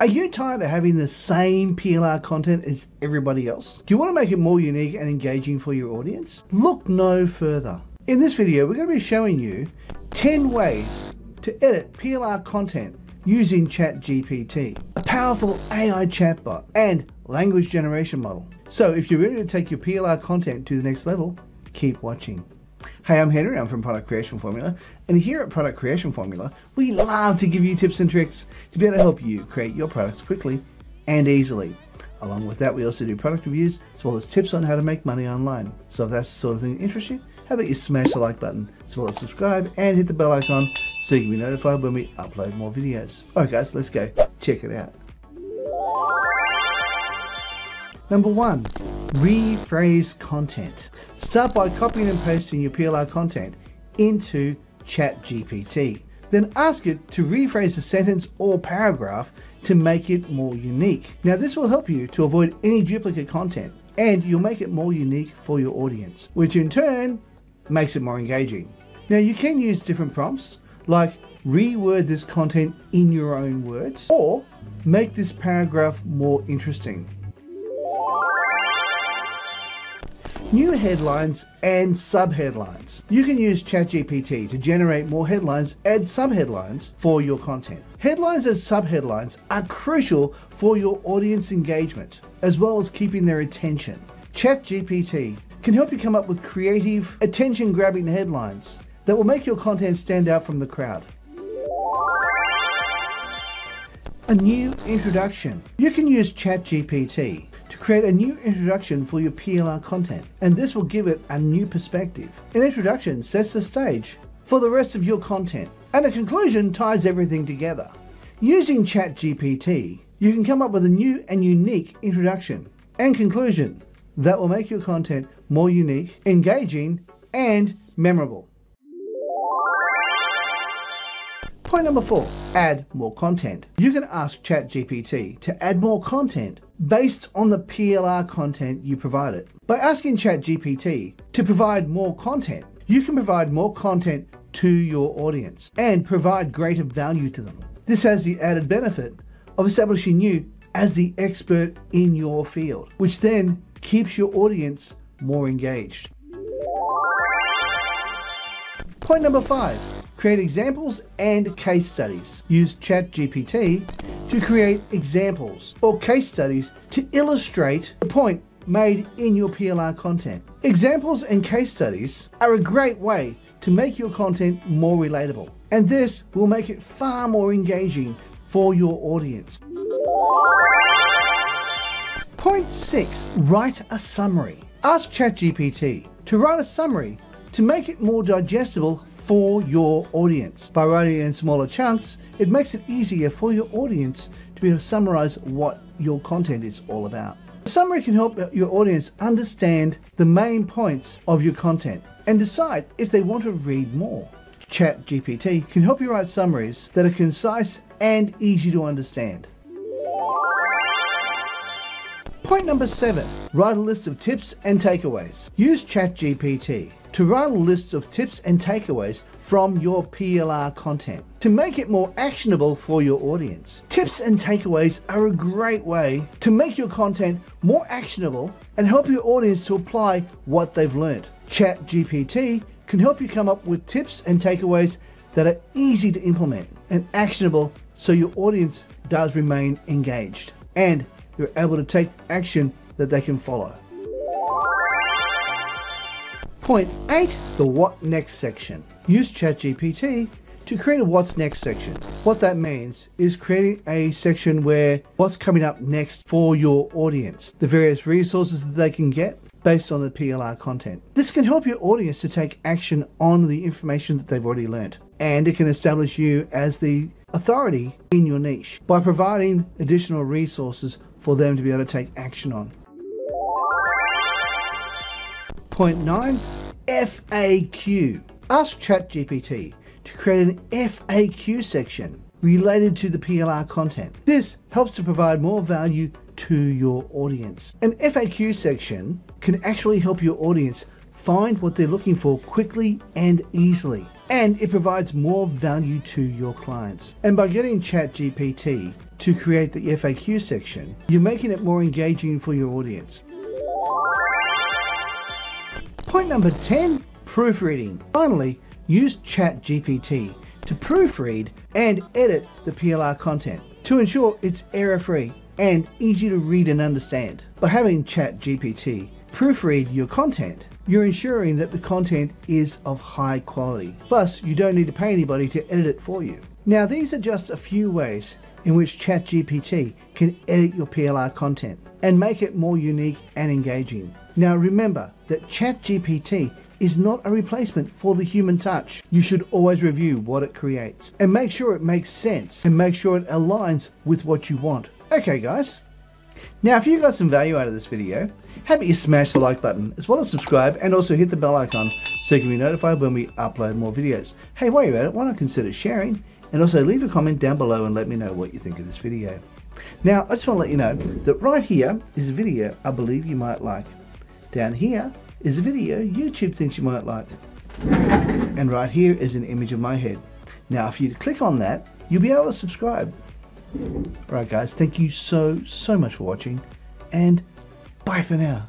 Are you tired of having the same PLR content as everybody else? Do you want to make it more unique and engaging for your audience? Look no further. In this video, we're going to be showing you 10 ways to edit PLR content using ChatGPT, a powerful AI chatbot and language generation model. So if you're ready to take your PLR content to the next level, keep watching. Hey, I'm Henry, I'm from Product Creation Formula, and here at Product Creation Formula, we love to give you tips and tricks to be able to help you create your products quickly and easily. Along with that, we also do product reviews as well as tips on how to make money online. So if that's the sort of thing that interests you, how about you smash the like button as well as subscribe and hit the bell icon so you can be notified when we upload more videos. Alright guys, let's go check it out. Number one, rephrase content. Start by copying and pasting your PLR content into ChatGPT. Then ask it to rephrase a sentence or paragraph to make it more unique. Now this will help you to avoid any duplicate content and you'll make it more unique for your audience, which in turn makes it more engaging. Now you can use different prompts like reword this content in your own words or make this paragraph more interesting. New headlines and subheadlines. You can use ChatGPT to generate more headlines and subheadlines for your content. Headlines and subheadlines are crucial for your audience engagement, as well as keeping their attention. ChatGPT can help you come up with creative, attention grabbing headlines that will make your content stand out from the crowd. A new introduction. You can use ChatGPT create a new introduction for your PLR content, and this will give it a new perspective. An introduction sets the stage for the rest of your content, and a conclusion ties everything together. Using ChatGPT, you can come up with a new and unique introduction and conclusion that will make your content more unique, engaging, and memorable. Point number four, add more content. You can ask ChatGPT to add more content based on the PLR content you provided. By asking ChatGPT to provide more content, you can provide more content to your audience and provide greater value to them. This has the added benefit of establishing you as the expert in your field, which then keeps your audience more engaged. Point number five, create examples and case studies. Use ChatGPT to create examples or case studies to illustrate the point made in your PLR content. Examples and case studies are a great way to make your content more relatable, and this will make it far more engaging for your audience. Point 6. Write a summary. Ask ChatGPT to write a summary to make it more digestible for your audience. By writing in smaller chunks, it makes it easier for your audience to be able to summarize what your content is all about. A summary can help your audience understand the main points of your content and decide if they want to read more. ChatGPT can help you write summaries that are concise and easy to understand. Point number seven, write a list of tips and takeaways. Use ChatGPT to write a list of tips and takeaways from your PLR content to make it more actionable for your audience. Tips and takeaways are a great way to make your content more actionable and help your audience to apply what they've learned. ChatGPT can help you come up with tips and takeaways that are easy to implement and actionable so your audience does remain engaged. And you're able to take action that they can follow. Point 8. The What Next section. Use ChatGPT to create a What's Next section. What that means is creating a section where what's coming up next for your audience, the various resources that they can get based on the PLR content. This can help your audience to take action on the information that they've already learned, and it can establish you as the authority in your niche by providing additional resources for them to be able to take action on. Point 9 FAQ. Ask ChatGPT to create an FAQ section related to the PLR content. This helps to provide more value to your audience. An FAQ section can actually help your audience find what they're looking for quickly and easily. And it provides more value to your clients. And by getting ChatGPT to create the FAQ section, you're making it more engaging for your audience. Point number 10 proofreading. Finally, use ChatGPT to proofread and edit the PLR content to ensure it's error free and easy to read and understand. By having ChatGPT proofread your content, you're ensuring that the content is of high quality. Plus, you don't need to pay anybody to edit it for you. Now, these are just a few ways in which ChatGPT can edit your PLR content and make it more unique and engaging. Now, remember that ChatGPT is not a replacement for the human touch. You should always review what it creates and make sure it makes sense and make sure it aligns with what you want. Okay guys, now if you got some value out of this video, about you smash the like button as well as subscribe and also hit the bell icon so you can be notified when we upload more videos. Hey, while you're at it, why not consider sharing and also leave a comment down below and let me know what you think of this video. Now, I just want to let you know that right here is a video I believe you might like. Down here is a video YouTube thinks you might like. And right here is an image of my head. Now if you click on that, you'll be able to subscribe. Alright guys, thank you so, so much for watching and bye for now.